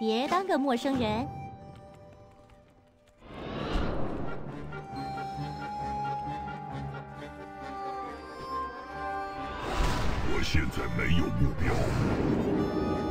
别当个陌生人。我现在没有目标。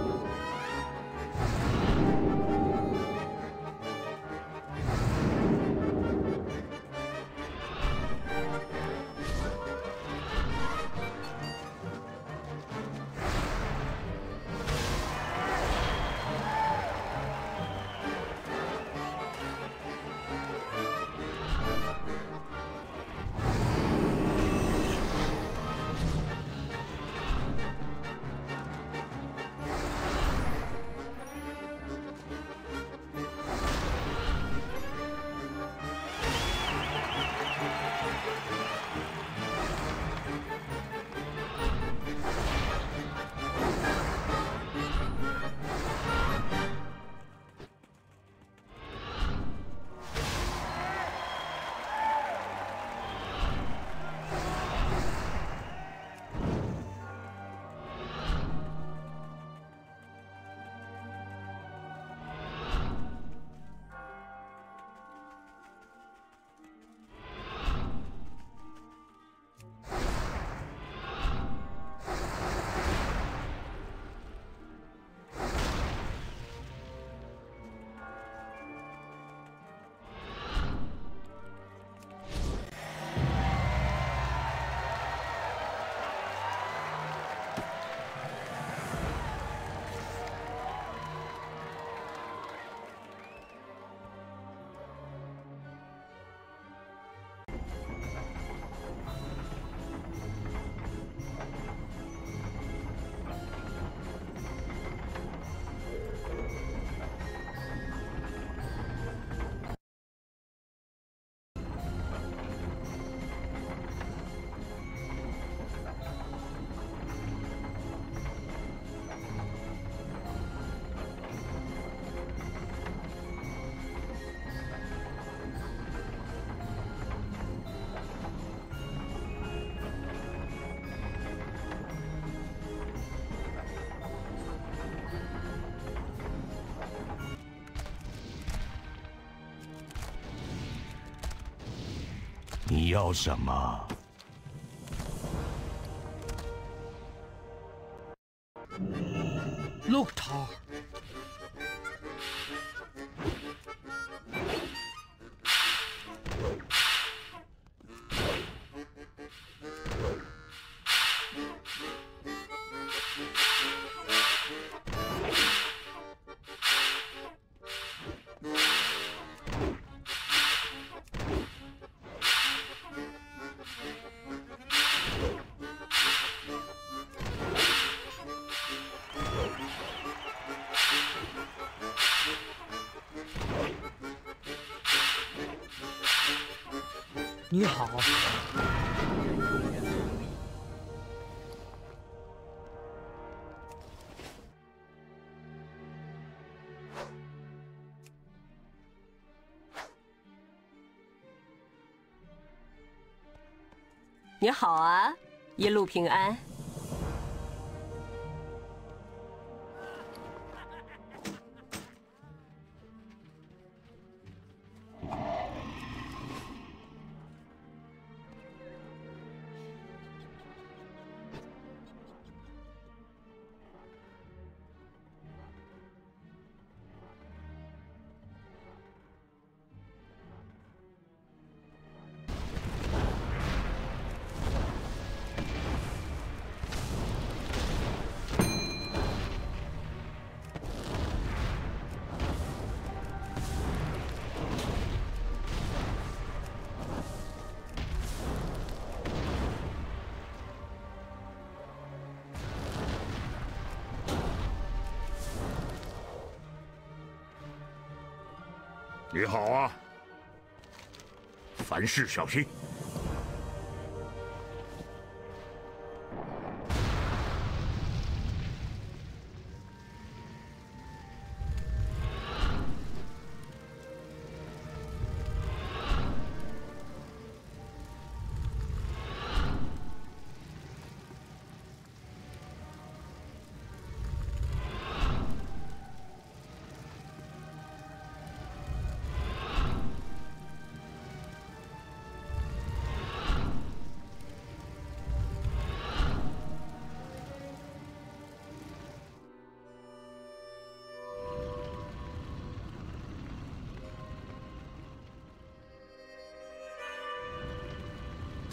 你要什么？路透“你好，你好啊，一路平安。你好啊，凡事小心。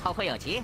后会有期。